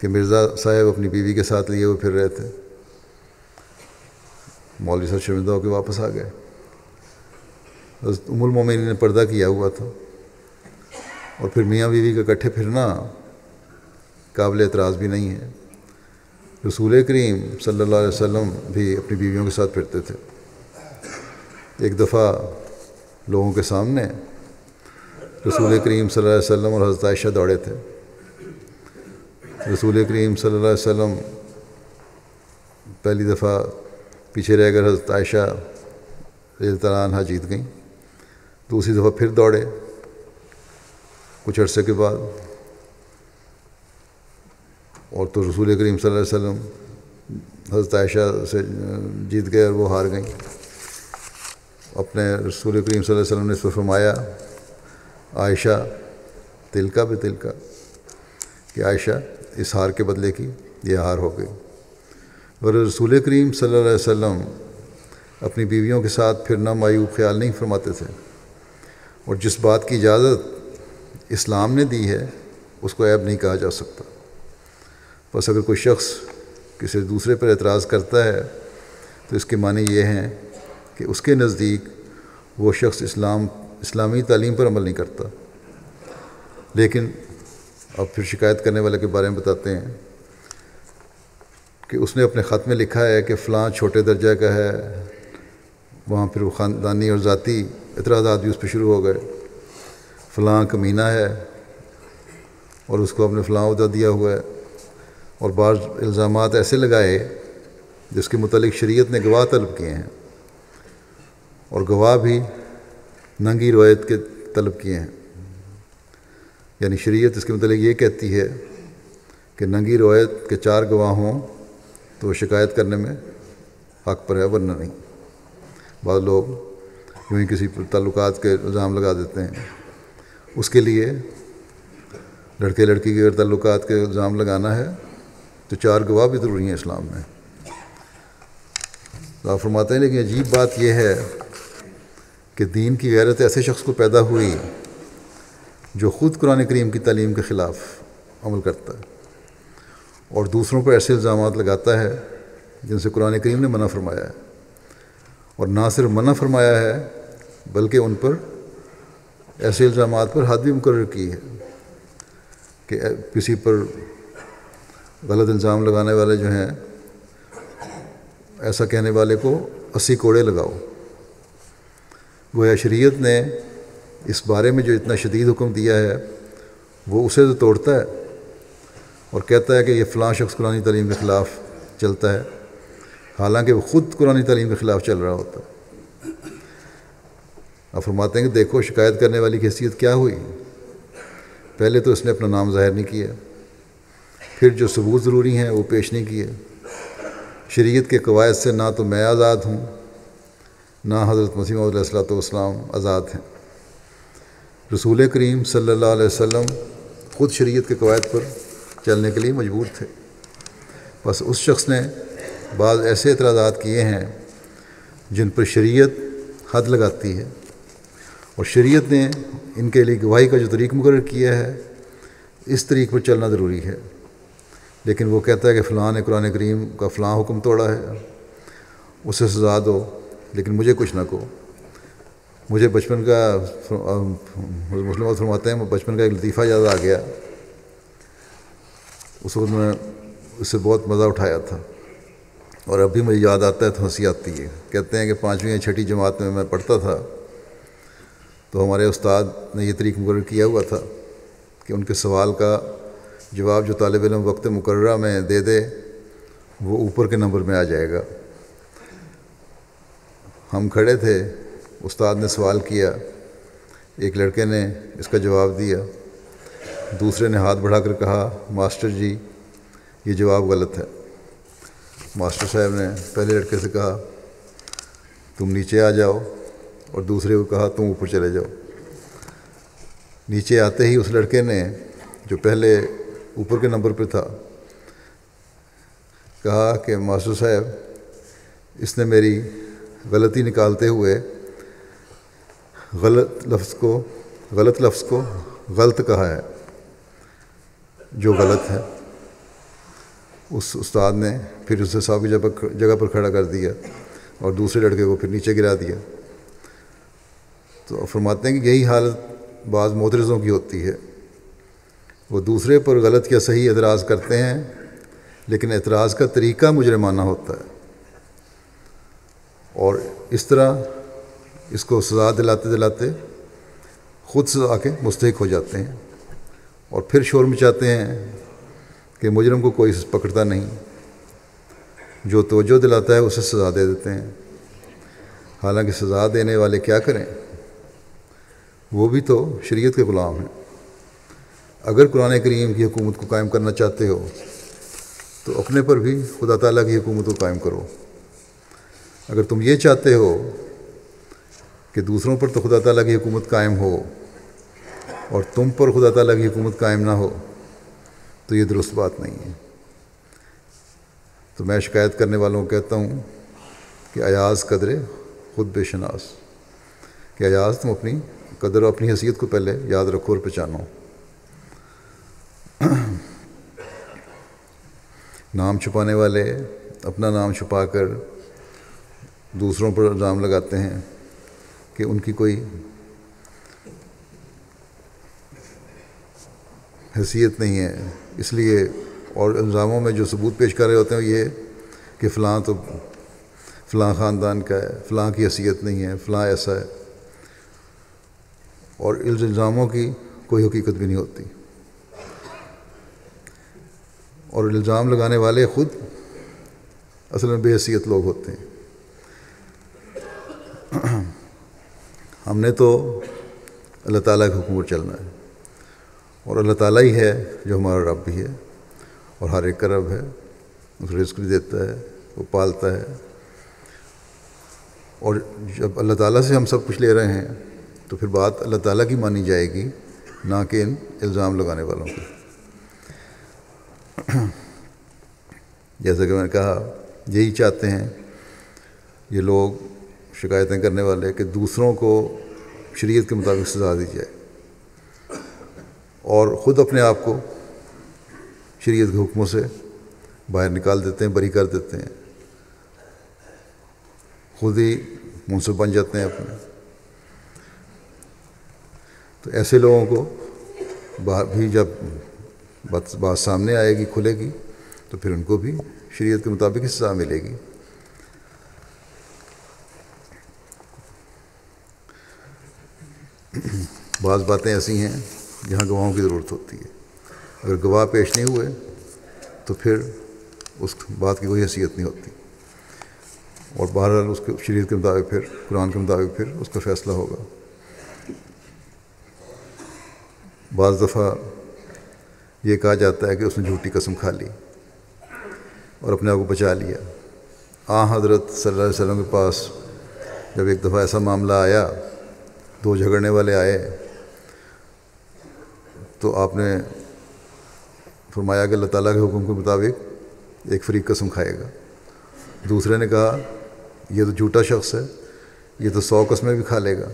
کہ مرزا صاحب اپنی بیوی کے ساتھ لیے ہوئے پھر رہے تھے۔ مولوی صاحب شرمندہ ہو کے واپس آ گئے۔ ام المومنین نے پردہ کیا ہوا تھا۔ اور پھر میاں بیوی کا اکٹھے پھرنا قابل اعتراض بھی نہیں ہے۔ رسول کریم صلی اللہ علیہ وسلم بھی اپنی بیویوں کے ساتھ پھرتے تھے۔ ایک دفعہ لوگوں کے سامنے رسول کریم صلی اللہ علیہ وسلم اور حضرت عائشہ دوڑے تھے۔ رسول کریم صلی اللہ علیہ وسلم پہلی دفعہ پیچھے رہ کر حضرت عائشہ رضی تعالیٰ عنہ جیت گئیں۔ دوسری دفعہ پھر دوڑے، کچھ عرصے کے بعد۔ اور تو رسول کریم صلی اللہ علیہ وسلم، حضرت عائشہ سے جیت گئے اور وہ ہار گئیں۔ اپنے رسول کریم صلی اللہ علیہ وسلم نے اس فرمایا، عائشہ تل کا بھی کہ عائشہ، اس ہار کے بدلے کی یہ ہار ہو گئی۔ اور رسول کریم صلی اللہ علیہ وسلم اپنی بیویوں کے ساتھ پھر نہ معیوب خیال نہیں فرماتے تھے۔ اور جس بات کی اجازت اسلام نے دی ہے، اس کو عیب نہیں کہا جا سکتا۔ بس اگر کوئی شخص کسی دوسرے پر اعتراض کرتا ہے، تو اس کے معنی یہ ہیں کہ اس کے نزدیک وہ شخص اسلام، اسلامی تعلیم پر عمل نہیں کرتا۔ لیکن اب پھر شکایت کرنے والے کے بارے میں بتاتے ہیں کہ اس نے اپنے خط میں لکھا ہے کہ فلاں چھوٹے درجہ کا ہے وہاں پھر وہ خاندانی اور ذاتی اعتراضات بھی اس پہ شروع ہو گئے۔ فلاں کمینہ ہے اور اس کو اپنے فلاں عہدہ دیا ہوا ہے اور بعض الزامات ایسے لگائے جس کے متعلق شریعت نے گواہ طلب کیے ہیں اور گواہ بھی ننگی روایت کے طلب کیے ہیں۔ یعنی شریعت اس کے متعلق یہ کہتی ہے کہ ننگی روایت کے چار گواہ ہوں تو وہ شکایت کرنے میں حق پر ہے، ورنہ نہیں۔ بعض لوگ یوں ہی کسی پر تعلقات کے الزام لگا دیتے ہیں۔ اس کے لیے لڑکے لڑکی کے اگر تعلقات کے الزام لگانا ہے تو چار گواہ بھی ضروری ہیں اسلام میں۔ آپ فرماتے ہیں لیکن عجیب بات یہ ہے کہ دین کی غیرت ایسے شخص کو پیدا ہوئی جو خود قرآن کریم کی تعلیم کے خلاف عمل کرتا ہے اور دوسروں پر ایسے الزامات لگاتا ہے جن سے قرآن کریم نے منع فرمایا ہے۔ اور نہ صرف منع فرمایا ہے، بلکہ ان پر ایسے الزامات پر حد بھی مقرر کی ہے کہ کسی پر غلط الزام لگانے والے جو ہیں، ایسا کہنے والے کو اسی کوڑے لگاؤ۔ گویا شریعت نے اس بارے میں جو اتنا شدید حکم دیا ہے، وہ اسے تو توڑتا ہے اور کہتا ہے کہ یہ فلاں شخص قرآن تعلیم کے خلاف چلتا ہے۔ حالانکہ وہ خود قرآن تعلیم کے خلاف چل رہا ہوتا۔ ہے آپ فرماتے ہیں کہ دیکھو شکایت کرنے والی کی حیثیت کیا ہوئی؟ پہلے تو اس نے اپنا نام ظاہر نہیں کیا، پھر جو ثبوت ضروری ہیں وہ پیش نہیں کیے۔ شریعت کے قواعد سے نہ تو میں آزاد ہوں، نہ حضرت مسیم علیہ السلاۃ والسلام آزاد ہیں۔ رسول کریم صلی اللہ علیہ وسلم خود شریعت کے قواعد پر چلنے کے لیے مجبور تھے۔ بس اس شخص نے بعض ایسے اعتراضات کیے ہیں جن پر شریعت حد لگاتی ہے اور شریعت نے ان کے لیے گواہی کا جو طریق مقرر کیا ہے، اس طریق پر چلنا ضروری ہے۔ لیکن وہ کہتا ہے کہ فلاں نے قرآن کریم کا فلاں حکم توڑا ہے، اسے سزا دو، لیکن مجھے کچھ نہ کہو۔ مجھے بچپن کا مسلم فرماتے ہیں، بچپن کا ایک لطیفہ یاد آ گیا۔ اس وقت میں اس سے بہت مزہ اٹھایا تھا۔ اور ابھی مجھے یاد آتا ہے تو ہنسی آتی ہے۔ کہتے ہیں کہ پانچویں یا چھٹی جماعت میں میں پڑھتا تھا۔ تو ہمارے استاد نے یہ طریق مقرر کیا ہوا تھا کہ ان کے سوال کا جواب جو طالب علم وقت مقررہ میں دے دے، وہ اوپر کے نمبر میں آ جائے گا۔ ہم کھڑے تھے، استاد نے سوال کیا، ایک لڑکے نے اس کا جواب دیا۔ دوسرے نے ہاتھ بڑھا کر کہا، ماسٹر جی یہ جواب غلط ہے۔ ماسٹر صاحب نے پہلے لڑکے سے کہا، تم نیچے آ جاؤ. اور دوسرے کو کہا، تم اوپر چلے جاؤ. نیچے آتے ہی اس لڑکے نے، جو پہلے اوپر کے نمبر پہ تھا، کہا کہ، ماسٹر صاحب، اس نے میری غلطی نکالتے ہوئے غلط لفظ کو، غلط لفظ کو غلط کہا ہے، جو غلط ہے۔ اس استاد نے پھر اسے صاحب کی جگہ جگہ پر کھڑا کر دیا اور دوسرے لڑکے کو پھر نیچے گرا دیا۔ تو فرماتے ہیں کہ یہی حالت بعض مدرزوں کی ہوتی ہے۔ وہ دوسرے پر غلط یا صحیح اعتراض کرتے ہیں، لیکن اعتراض کا طریقہ مجرمانہ ہوتا ہے۔ اور اس طرح اس کو سزا دلاتے دلاتے خود سزا کے مستحق ہو جاتے ہیں۔ اور پھر شور مچاتے ہیں۔ کہ مجرم کو کوئی پکڑتا نہیں۔ جو توجہ دلاتا ہے اسے سزا دے دیتے ہیں۔ حالانکہ سزا دینے والے کیا کریں؟ وہ بھی تو شریعت کے غلام ہیں۔ اگر قرآن کریم کی حکومت کو قائم کرنا چاہتے ہو، تو اپنے پر بھی خدا تعالیٰ کی حکومت کو قائم کرو۔ اگر تم یہ چاہتے ہو کہ دوسروں پر تو خدا تعالیٰ کی حکومت قائم ہو اور تم پر خدا تعالیٰ کی حکومت قائم نہ ہو تو یہ درست بات نہیں ہے۔ تو میں شکایت کرنے والوں کو کہتا ہوں کہ ایاز قدرے خود بے شناس، کہ ایاز تم اپنی قدر و اپنی حیثیت کو پہلے یاد رکھو اور پہچانو۔ نام چھپانے والے اپنا نام چھپا کر دوسروں پر الزام لگاتے ہیں کہ ان کی کوئی حیثیت نہیں ہے۔ اس لیے اور الزاموں میں جو ثبوت پیش کر رہے ہوتے ہیں یہ کہ فلاں تو فلاں خاندان کا ہے، فلاں کی حیثیت نہیں ہے، فلاں ایسا ہے۔ اور الزاموں کی کوئی حقیقت بھی نہیں ہوتی۔ اور الزام لگانے والے خود اصل میں بے حیثیت لوگ ہوتے ہیں۔ ہم نے تو اللہ تعالیٰ کے حکم پر چلنا ہے۔ اور اللہ تعالیٰ ہی ہے جو ہمارا رب بھی ہے اور ہر ایک کا رب ہے، اس رزق بھی دیتا ہے، وہ پالتا ہے۔ اور جب اللہ تعالیٰ سے ہم سب کچھ لے رہے ہیں، تو پھر بات اللہ تعالیٰ کی مانی جائے گی، نہ کہ ان الزام لگانے والوں کی۔ جیسا کہ میں نے کہا، یہی چاہتے ہیں یہ لوگ شکایتیں کرنے والے کہ دوسروں کو شریعت کے مطابق سزا دی جائے۔ اور خود اپنے آپ کو شریعت کے حکموں سے باہر نکال دیتے ہیں، بری کر دیتے ہیں۔ خود ہی منصف بن جاتے ہیں اپنے۔ تو ایسے لوگوں کو بھی جب بات بات سامنے آئے گی، کھلے گی، تو پھر ان کو بھی شریعت کے مطابق سزا ملے گی۔ بعض باتیں ایسی ہیں جہاں گواہوں کی ضرورت ہوتی ہے۔ اگر گواہ پیش نہیں ہوئے تو پھر اس بات کی کوئی حیثیت نہیں ہوتی۔ اور بہرحال اس کے شریعت کے مطابق پھر، قرآن کے مطابق پھر اس کا فیصلہ ہوگا۔ بعض دفعہ یہ کہا جاتا ہے کہ اس نے جھوٹی قسم کھا لی اور اپنے آپ کو بچا لیا۔ آ، حضرت صلی اللہ علیہ وسلم کے پاس جب ایک دفعہ ایسا معاملہ آیا، دو جھگڑنے والے آئے۔ تو آپ نے فرمایا کہ اللہ تعالیٰ کے حکم کے مطابق ایک فریق قسم کھائے گا۔ دوسرے نے کہا، یہ تو جھوٹا شخص ہے، یہ تو سو قسمیں بھی کھا لے گا۔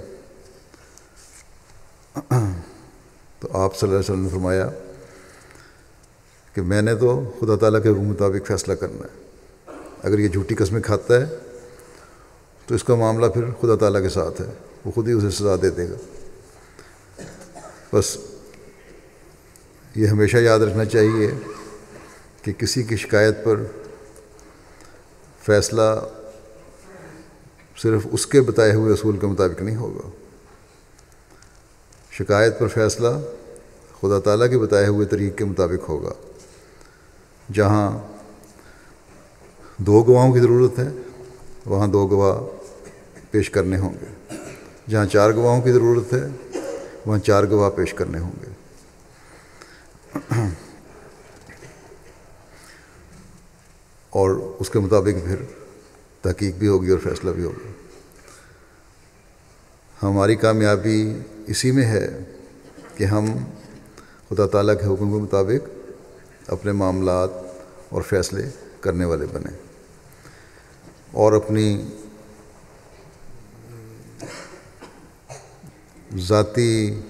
تو آپ صلی اللہ علیہ وسلم نے فرمایا کہ میں نے تو خدا تعالیٰ کے حکم مطابق فیصلہ کرنا ہے۔ اگر یہ جھوٹی قسمیں کھاتا ہے، تو اس کا معاملہ پھر خدا تعالیٰ کے ساتھ ہے، وہ خود ہی اسے سزا دے دے گا۔ بس یہ ہمیشہ یاد رکھنا چاہیے کہ کسی کی شکایت پر فیصلہ صرف اس کے بتائے ہوئے اصول کے مطابق نہیں ہوگا۔ شکایت پر فیصلہ خدا تعالیٰ کے بتائے ہوئے طریق کے مطابق ہوگا۔ جہاں دو گواہوں کی ضرورت ہے، وہاں دو گواہ پیش کرنے ہوں گے۔ جہاں چار گواہوں کی ضرورت ہے، وہاں چار گواہ پیش کرنے ہوں گے۔ اور اس کے مطابق پھر تحقیق بھی ہوگی اور فیصلہ بھی ہوگا۔ ہماری کامیابی اسی میں ہے کہ ہم خدا تعالیٰ کے حکم کے مطابق اپنے معاملات اور فیصلے کرنے والے بنیں اور اپنی ذاتی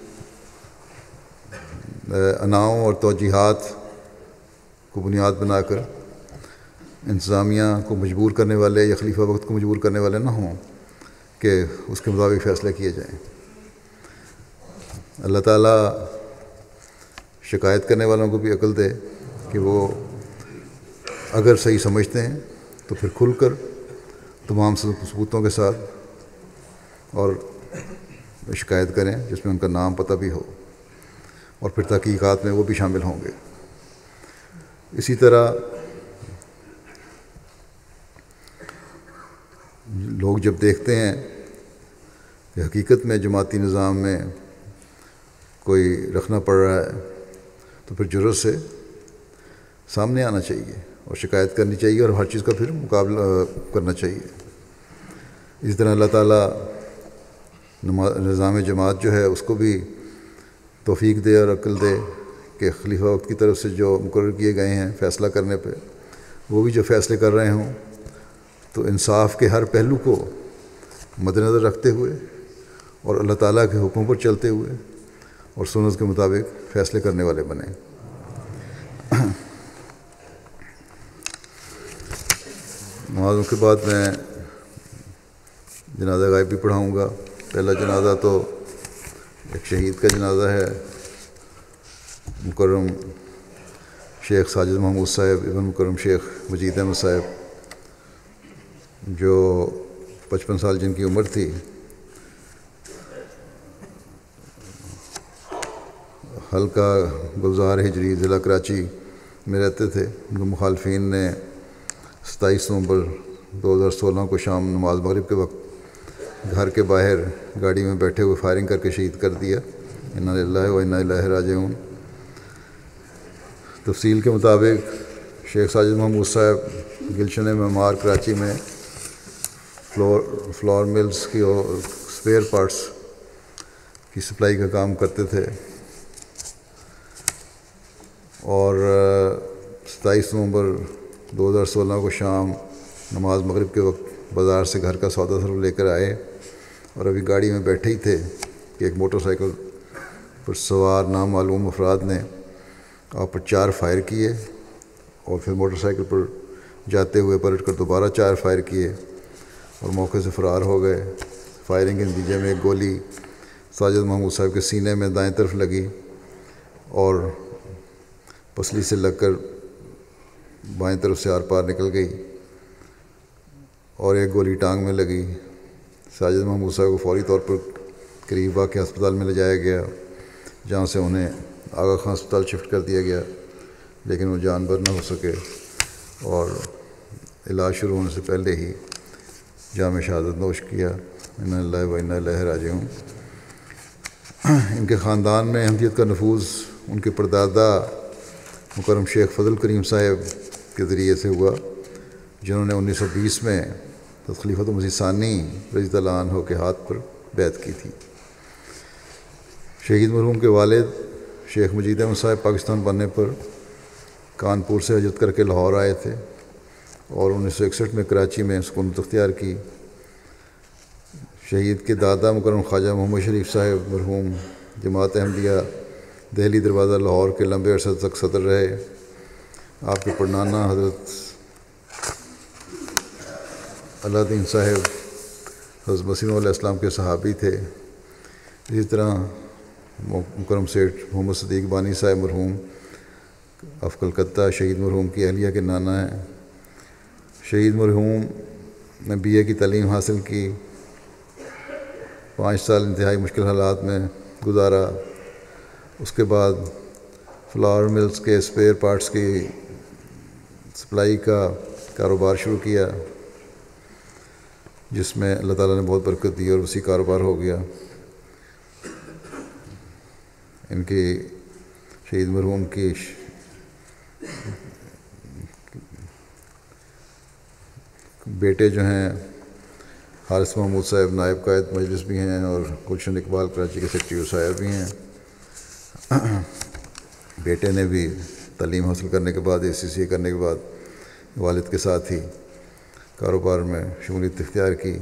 اناؤں اور توجیحات کو بنیاد بنا کر انتظامیہ کو مجبور کرنے والے یا خلیفہ وقت کو مجبور کرنے والے نہ ہوں کہ اس کے مطابق فیصلے کیے جائیں۔ اللہ تعالیٰ شکایت کرنے والوں کو بھی عقل دے کہ وہ اگر صحیح سمجھتے ہیں تو پھر کھل کر تمام ثبوتوں کے ساتھ اور شکایت کریں جس میں ان کا نام پتہ بھی ہو۔ اور پھر تحقیقات میں وہ بھی شامل ہوں گے۔ اسی طرح لوگ جب دیکھتے ہیں کہ حقیقت میں جماعتی نظام میں کوئی رکھنا پڑ رہا ہے، تو پھر جرت سے سامنے آنا چاہیے اور شکایت کرنی چاہیے اور ہر چیز کا پھر مقابلہ کرنا چاہیے۔ اسی طرح اللہ تعالیٰ نظام جماعت جو ہے، اس کو بھی توفیق دے اور عقل دے کہ خلیفہ وقت کی طرف سے جو مقرر کیے گئے ہیں فیصلہ کرنے پہ، وہ بھی جو فیصلے کر رہے ہوں، تو انصاف کے ہر پہلو کو مد نظر رکھتے ہوئے اور اللہ تعالیٰ کے حکم پر چلتے ہوئے اور سنت کے مطابق فیصلے کرنے والے بنے۔ نمازوں کے بعد میں جنازہ غائب بھی پڑھاؤں گا۔ پہلا جنازہ تو ایک شہید کا جنازہ ہے۔ مکرم شیخ ساجد محمود صاحب، ابن مکرم شیخ مجید احمد صاحب، جو پچپن سال جن کی عمر تھی۔ حلقہ گلزار ہجری ضلع کراچی میں رہتے تھے۔ ان کو مخالفین نے ستائیس نومبر دو ہزار سولہ کو شام نماز مغرب کے وقت گھر کے باہر گاڑی میں بیٹھے ہوئے فائرنگ کر کے شہید کر دیا۔ انہ اللہ و انہ اللہ راجعون۔ تفصیل کے مطابق شیخ ساجد محمود صاحب گلشن معمار، کراچی میں فلور فلور ملز کی اور اسپیئر پارٹس کی سپلائی کا کام کرتے تھے۔ اور ستائیس نومبر دو ہزار سولہ کو شام نماز مغرب کے وقت بازار سے گھر کا سودا سر لے کر آئے۔ اور ابھی گاڑی میں بیٹھے ہی تھے کہ ایک موٹر سائیکل پر سوار نامعلوم افراد نے آپ پر چار فائر کیے اور پھر موٹر سائیکل پر جاتے ہوئے پلٹ کر دوبارہ چار فائر کیے اور موقع سے فرار ہو گئے۔ فائرنگ کے نتیجے میں ایک گولی ساجد محمود صاحب کے سینے میں دائیں طرف لگی اور پسلی سے لگ کر بائیں طرف سے آر پار نکل گئی اور ایک گولی ٹانگ میں لگی۔ ساجد محمود صاحب کو فوری طور پر قریب واقع ہسپتال میں لے جایا گیا، جہاں سے انہیں آغا خان ہسپتال شفٹ کر دیا گیا، لیکن وہ جانبر نہ ہو سکے اور علاج شروع ہونے سے پہلے ہی جامع شہادت نوش کیا۔ ان اللہ و ان اللہ راجعون۔ ان کے خاندان میں احمدیت کا نفوذ ان کے پردادا مکرم شیخ فضل کریم صاحب کے ذریعے سے ہوا، جنہوں نے انیس سو بیس میں خلیفۃ مسیح ثانی رضی اللہ عنہ کے ہاتھ پر بیت کی تھی۔ شہید مرحوم کے والد شیخ مجید احمد صاحب پاکستان بننے پر کانپور سے حجت کر کے لاہور آئے تھے اور انیس سو اکسٹھ میں کراچی میں سکونت اختیار کی۔ شہید کے دادا مکرم خواجہ محمد شریف صاحب مرحوم جماعت احمدیہ دہلی دروازہ لاہور کے لمبے عرصہ تک صدر رہے۔ آپ کے پڑنانا حضرت اللہ دین صاحب، حضرت مسیم علیہ السلام کے صحابی تھے۔ اسی طرح مکرم سیٹھ محمد صدیق بانی صاحب مرحوم، اف کلکتہ شہید مرحوم کی اہلیہ کے نانا ہیں۔ شہید مرحوم نے بی اے کی تعلیم حاصل کی۔ پانچ سال انتہائی مشکل حالات میں گزارا۔ اس کے بعد فلاور ملز کے اسپیئر پارٹس کی سپلائی کا کاروبار شروع کیا۔ جس میں اللہ تعالیٰ نے بہت برکت دی اور اسی کاروبار ہو گیا۔ ان کی شہید مرحوم کی بیٹے جو ہیں، حارث محمود صاحب نائب قائد مجلس بھی ہیں اور گلشن اقبال کراچی کے سیکٹری صاحب بھی ہیں۔ بیٹے نے بھی تعلیم حاصل کرنے کے بعد اے سی سی کرنے کے بعد والد کے ساتھ ہی کاروبار میں شمولیت اختیار کی۔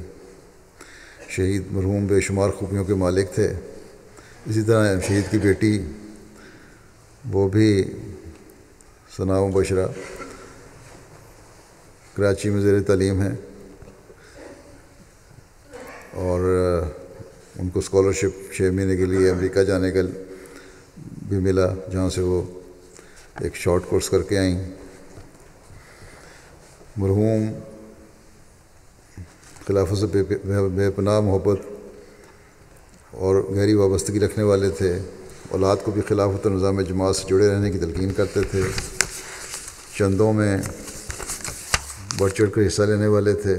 شہید مرحوم بے شمار خوبیوں کے مالک تھے۔ اسی طرح شہید کی بیٹی، وہ بھی ثناء بشرا کراچی میں زیر تعلیم ہے اور ان کو اسکالرشپ چھ مہینے کے لیے امریکہ جانے کا بھی ملا، جہاں سے وہ ایک شارٹ کورس کر کے آئیں۔ مرحوم خلافت سے بے پناہ محبت اور گہری وابستگی رکھنے والے تھے۔ اولاد کو بھی خلافت و نظام جماعت سے جڑے رہنے کی تلقین کرتے تھے۔ چندوں میں بڑھ چڑھ کر حصہ لینے والے تھے۔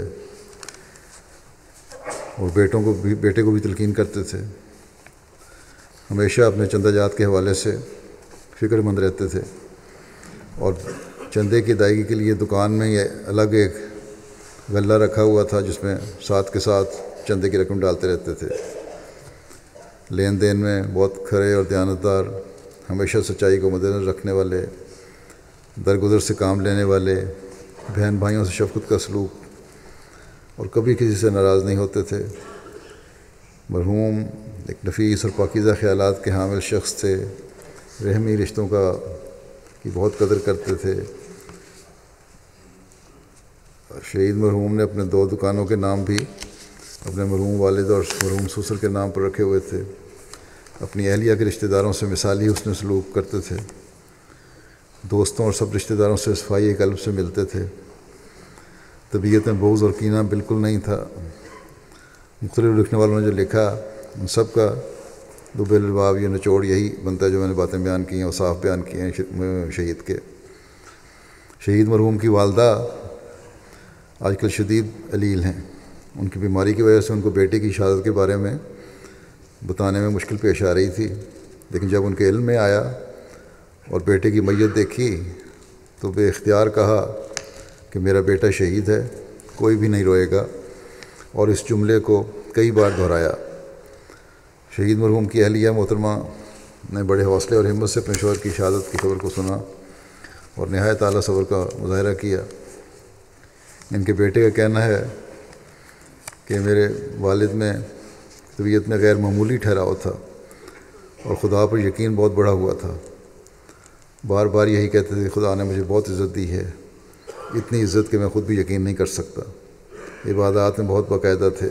اور بیٹوں کو بھی بیٹے کو بھی تلقین کرتے تھے۔ ہمیشہ اپنے چندہ جات کے حوالے سے فکر مند رہتے تھے۔ اور چندے کی ادائیگی کے لیے دکان میں یہ الگ ایک غلہ رکھا ہوا تھا جس میں ساتھ کے ساتھ چندے کی رقم ڈالتے رہتے تھے۔ لین دین میں بہت کھڑے اور دیانتدار، ہمیشہ سچائی کو مد نظر رکھنے والے، درگزر سے کام لینے والے، بہن بھائیوں سے شفقت کا سلوک، اور کبھی کسی سے ناراض نہیں ہوتے تھے۔ مرحوم ایک نفیس اور پاکیزہ خیالات کے حامل شخص تھے۔ رحمی رشتوں کا، کی بہت قدر کرتے تھے۔ شہید مرحوم نے اپنے دو دکانوں کے نام بھی اپنے مرحوم والد اور مرحوم سسر کے نام پر رکھے ہوئے تھے۔ اپنی اہلیہ کے رشتہ داروں سے مثالی حسن سلوک کرتے تھے۔ دوستوں اور سب رشتہ داروں سے صفائی قلب سے ملتے تھے۔ طبیعت میں بوز اور کینہ بالکل نہیں تھا۔ مختلف لکھنے والوں نے جو لکھا، ان سب کا دب الباب یہ نچوڑ یہی بنتا ہے جو میں نے باتیں بیان کی ہیں اور صاف بیان کیے ہیں شہید کے۔ شہید مرحوم کی والدہ آج کل شدید علیل ہیں۔ ان کی بیماری کی وجہ سے ان کو بیٹے کی شہادت کے بارے میں بتانے میں مشکل پیش آ رہی تھی۔ لیکن جب ان کے علم میں آیا اور بیٹے کی میت دیکھی تو بے اختیار کہا کہ میرا بیٹا شہید ہے، کوئی بھی نہیں روئے گا۔ اور اس جملے کو کئی بار دہرایا۔ شہید مرحوم کی اہلیہ محترمہ نے بڑے حوصلے اور ہمت سے اپنے شوہر کی شہادت کی خبر کو سنا اور نہایت اعلیٰ صبر کا مظاہرہ کیا۔ ان کے بیٹے کا کہنا ہے کہ میرے والد میں طبیعت میں غیر معمولی ٹھہراؤ تھا اور خدا پر یقین بہت بڑا ہوا تھا۔ بار بار یہی کہتے تھے خدا نے مجھے بہت عزت دی ہے، اتنی عزت کہ میں خود بھی یقین نہیں کر سکتا۔ عبادات میں بہت باقاعدہ تھے۔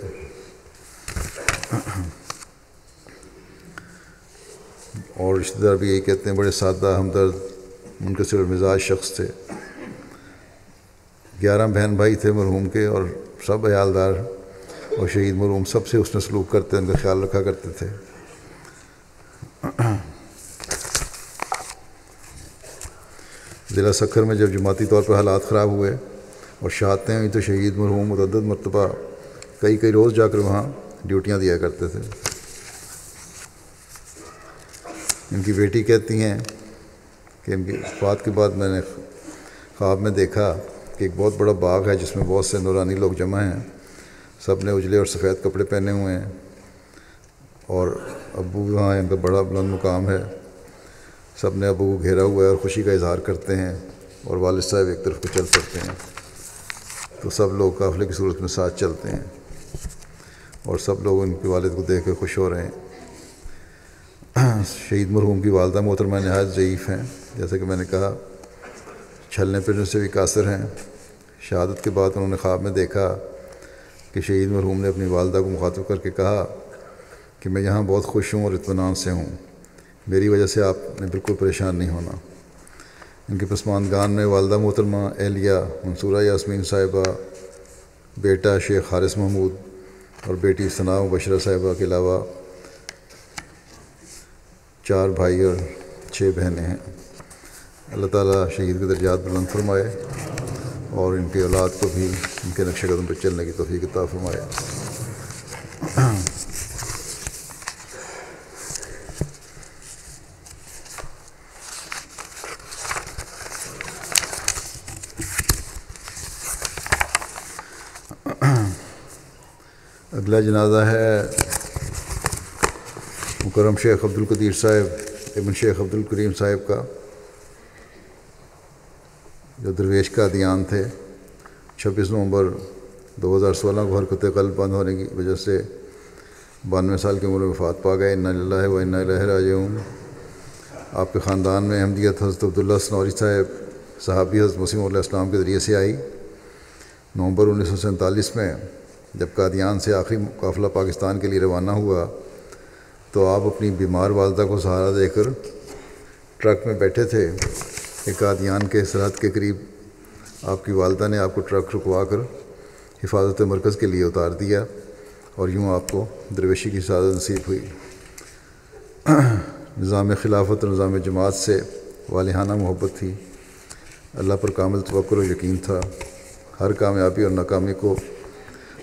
اور رشتہ دار بھی یہی کہتے ہیں، بڑے سادہ، ہمدرد، منکسر مزاج شخص تھے۔ گیارہ بہن بھائی تھے مرحوم کے اور سب عیالدار اور شہید مرحوم سب سے اس نے سلوک کرتے، ان کا خیال رکھا کرتے تھے۔ ضلع سکھر میں جب جماعتی طور پر حالات خراب ہوئے اور شہادتیں ہوئی تو شہید مرحوم متعدد مرتبہ کئی کئی روز جا کر وہاں ڈیوٹیاں دیا کرتے تھے۔ ان کی بیٹی کہتی ہیں کہ ان کی بات کے بعد میں نے خواب میں دیکھا کہ ایک بہت بڑا باغ ہے جس میں بہت سے نورانی لوگ جمع ہیں۔ سب نے اجلے اور سفید کپڑے پہنے ہوئے ہیں۔ اور ابو وہاں ان کا بڑا بلند مقام ہے۔ سب نے ابو کو گھیرا ہوا ہے اور خوشی کا اظہار کرتے ہیں اور والد صاحب ایک طرف کو چل پڑتے ہیں۔ تو سب لوگ قافلے کی صورت میں ساتھ چلتے ہیں۔ اور سب لوگ ان کے والد کو دیکھ کے خوش ہو رہے ہیں۔ شہید مرحوم کی والدہ محترمہ نہایت ضعیف ہیں۔ جیسا کہ میں نے کہا چھلنے پھرنے سے بھی قاصر ہیں۔ شہادت کے بعد انہوں نے خواب میں دیکھا کہ شہید مرحوم نے اپنی والدہ کو مخاطب کر کے کہا کہ میں یہاں بہت خوش ہوں اور اطمینان سے ہوں۔ میری وجہ سے آپ نے بالکل پریشان نہیں ہونا۔ ان کے پسماندگان میں والدہ محترمہ اہلیہ منصورہ یاسمین صاحبہ، بیٹا شیخ حارث محمود اور بیٹی ثناء بشرہ صاحبہ کے علاوہ چار بھائی اور چھ بہنیں ہیں۔ اللہ تعالیٰ شہید کے درجات بلند فرمائے اور ان کی اولاد کو بھی ان کے نقش قدم پہ چلنے کی توفیق عطا فرمائے۔ اگلا جنازہ ہے مکرم شیخ عبد القدیر صاحب، ابن شیخ عبد الکریم صاحب کا۔ جو درویش کا دیان تھے، چھبیس نومبر دو ہزار سولہ کو حرکت قلب بند ہونے کی وجہ سے بانوے سال کی عمر میں وفات پا گئے۔ انََ اللہ و انََ الہ راجعون۔ آپ کے خاندان میں احمدیت حضرت عبداللہ سنوری صاحب، صحابی حضرت مسیم علیہ السلام کے ذریعے سے آئی۔ نومبر انیس سو سینتالیس میں جب قادیان سے آخری قافلہ پاکستان کے لیے روانہ ہوا، تو آپ اپنی بیمار والدہ کو سہارا دے کر ٹرک میں بیٹھے تھے۔ کہ قادیان کے سرحد کے قریب آپ کی والدہ نے آپ کو ٹرک رکوا کر حفاظت مرکز کے لیے اتار دیا اور یوں آپ کو درویشی کی سعادت نصیب ہوئی۔ نظام خلافت اور نظام جماعت سے والہانہ محبت تھی۔ اللہ پر کامل توقر و یقین تھا۔ ہر کامیابی اور ناکامی کو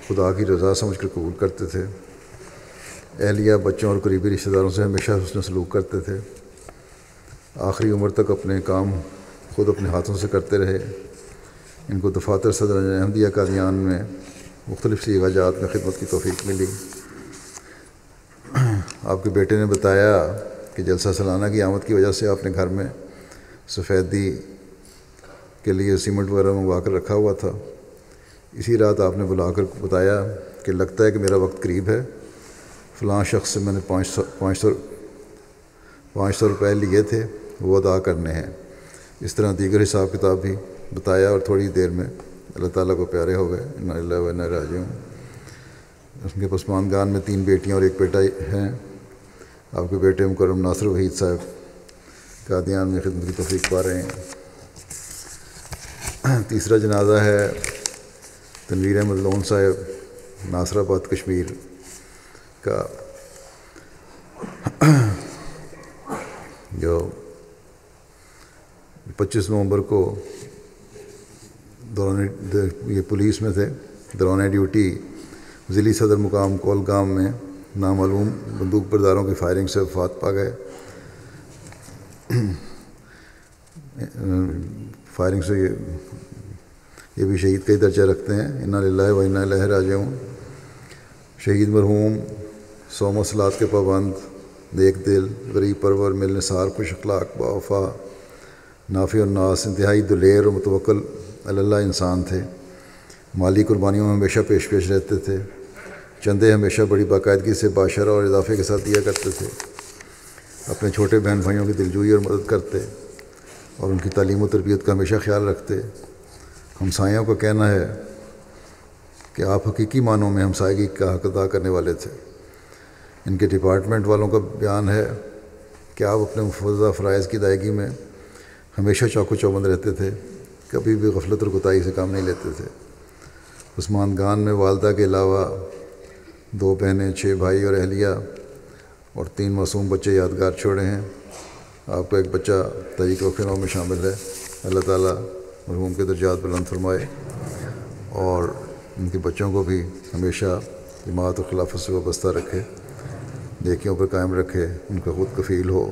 خدا کی رضا سمجھ کر قبول کرتے تھے۔ اہلیہ، بچوں اور قریبی رشتہ داروں سے ہمیشہ حسن سلوک کرتے تھے۔ آخری عمر تک اپنے کام خود اپنے ہاتھوں سے کرتے رہے۔ ان کو دفاتر صدر احمدیہ قادیان میں مختلف سی جات میں خدمت کی توفیق ملی۔ آپ کے بیٹے نے بتایا کہ جلسہ سالانہ کی آمد کی وجہ سے آپ نے گھر میں سفیدی کے لیے سیمنٹ وغیرہ منگوا کر رکھا ہوا تھا۔ اسی رات آپ نے بلا کر بتایا کہ لگتا ہے کہ میرا وقت قریب ہے۔ فلاں شخص سے میں نے پانچ سو پانچ سو پانچ سو روپے لیے تھے۔ وہ ادا کرنے ہیں۔ اس طرح دیگر حساب کتاب بھی بتایا اور تھوڑی دیر میں اللہ تعالیٰ کو پیارے ہو گئے۔ ان اللہ و راجی ہوں اس کے پسماندگان میں تین بیٹیاں اور ایک بیٹا ہیں۔ آپ کے بیٹے مکرم ناصر وحید صاحب قادیان میں خدمت کی توفیق پا رہے ہیں۔ تیسرا جنازہ ہے تنویر احمد لون صاحب، ناصر آباد، کشمیر کا۔ جو پچیس نومبر کو دوران یہ پولیس میں تھے، دوران ڈیوٹی ضلعی صدر مقام کولگام میں نامعلوم بندوق برداروں کی فائرنگ سے وفات پا گئے۔ فائرنگ سے یہ یہ بھی شہید کا ہی درجہ رکھتے ہیں۔ انا للہ و انا لہ راج ہوں شہید مرحوم سو مسلات کے پابند، نیک دل، غریب پرور ملنسار خوش اخلاق باوفا نافع الناس، انتہائی دلیر اور متوکل اللہ انسان تھے۔ مالی قربانیوں میں ہمیشہ پیش پیش رہتے تھے۔ چندے ہمیشہ بڑی باقاعدگی سے باشرہ اور اضافے کے ساتھ دیا کرتے تھے۔ اپنے چھوٹے بہن بھائیوں کی دلجوئی اور مدد کرتے اور ان کی تعلیم و تربیت کا ہمیشہ خیال رکھتے۔ ہمسایوں کا کہنا ہے کہ آپ حقیقی معنوں میں ہمسائیگی کا حق ادا کرنے والے تھے۔ ان کے ڈپارٹمنٹ والوں کا بیان ہے کہ آپ اپنے مفوضہ فرائض کی ادائیگی میں ہمیشہ چوک و چوبند رہتے تھے، کبھی بھی غفلت اور کوتاہی سے کام نہیں لیتے تھے۔ عثمان گان میں والدہ کے علاوہ دو بہنیں، چھ بھائی اور اہلیہ اور تین معصوم بچے یادگار چھوڑے ہیں۔ آپ کا ایک بچہ تحریک و فنوں میں شامل ہے۔ اللہ تعالیٰ مرحوم کے درجات بلند فرمائے۔ اور ان کے بچوں کو بھی ہمیشہ جماعت و خلافت سے وابستہ رکھے۔ نیکیوں پر قائم رکھے، ان کا خود کفیل ہو۔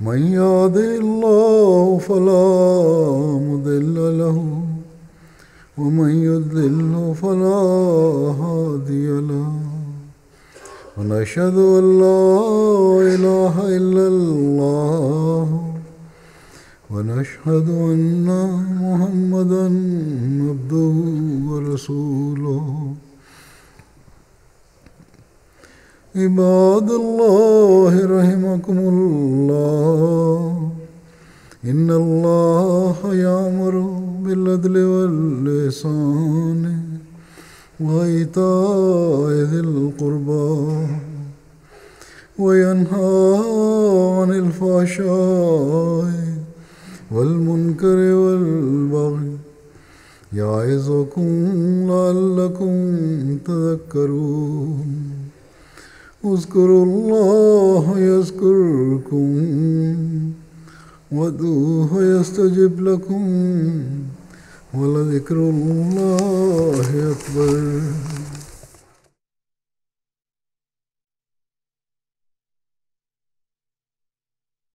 من يهده الله فلا مضل له ومن يضلل فلا هادي له. ونشهد أن لا إله إلا الله ونشهد أن محمدا عبده ورسوله. عباد الله رحمكم الله. إن الله يأمر بالعدل واللسان وإيتاء ذي القربى وينهى عن الفحشاء والمنكر والبغي يعظكم لعلكم تذكرون. اذكروا الله يذكركم وادعوه يستجب لكم ولذكر الله أكبر.